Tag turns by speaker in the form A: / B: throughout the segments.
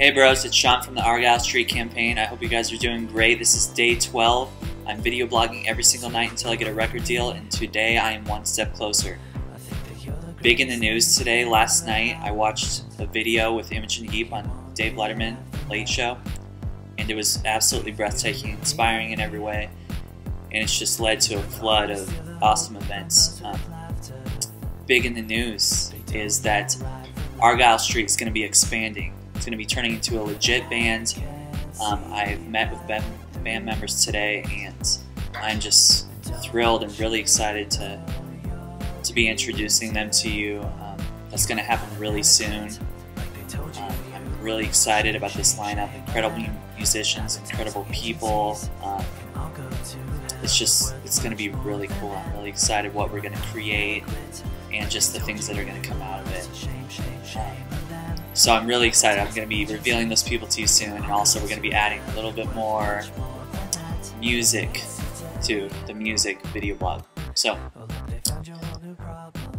A: Hey bros, it's Sean from the Argyle Street Campaign. I hope you guys are doing great. This is day 12. I'm video blogging every single night until I get a record deal, and today I am one step closer. Big in the news today, last night I watched a video with Imogen Heap on Dave Letterman Late Show, and it was absolutely breathtaking, inspiring in every way, and it's just led to a flood of awesome events. Um, big in the news is that Argyle Street is going to be expanding. It's going to be turning into a legit band. Um, I've met with band, members today, and I'm just thrilled and really excited to to be introducing them to you. Um, that's going to happen really soon. Um, I'm really excited about this lineup. Incredible musicians, incredible people. Um, it's just it's going to be really cool. I'm really excited what we're going to create and just the things that are going to come out of it. So I'm really excited. I'm going to be revealing those people to you soon, and also we're going to be adding a little bit more music to the music video blog. So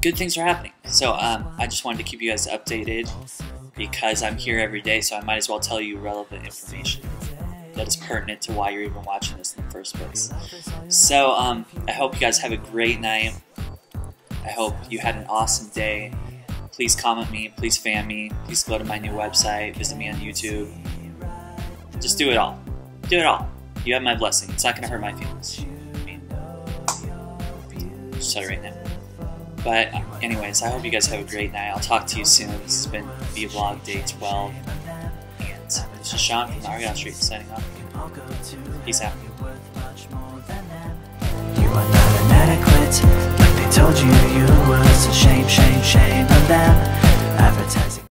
A: good things are happening. So um, I just wanted to keep you guys updated because I'm here every day, so I might as well tell you relevant information that is pertinent to why you're even watching this in the first place. So um, I hope you guys have a great night. I hope you had an awesome day. Please comment me, please fan me, please go to my new website, visit me on YouTube. Just do it all. Do it all. You have my blessing. It's not going to hurt my feelings. I mean, just right now. But um, anyways, I hope you guys have a great night. I'll talk to you soon. This has been vlog day 12. And this is Sean from Argyle Street signing off. Peace out.
B: You are not inadequate Like they told you you was